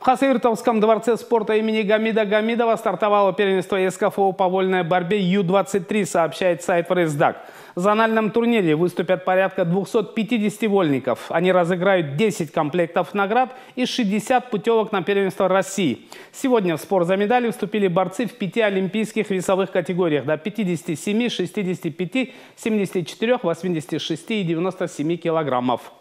В Хасавюртовском дворце спорта имени Гамида Гамидова стартовало первенство СКФО по вольной борьбе Ю-23, сообщает сайт ФРСДАК. В зональном турнире выступят порядка 250 вольников. Они разыграют 10 комплектов наград и 60 путевок на первенство России. Сегодня в спор за медали вступили борцы в пяти олимпийских весовых категориях до 57, 65, 74, 86 и 97 килограммов.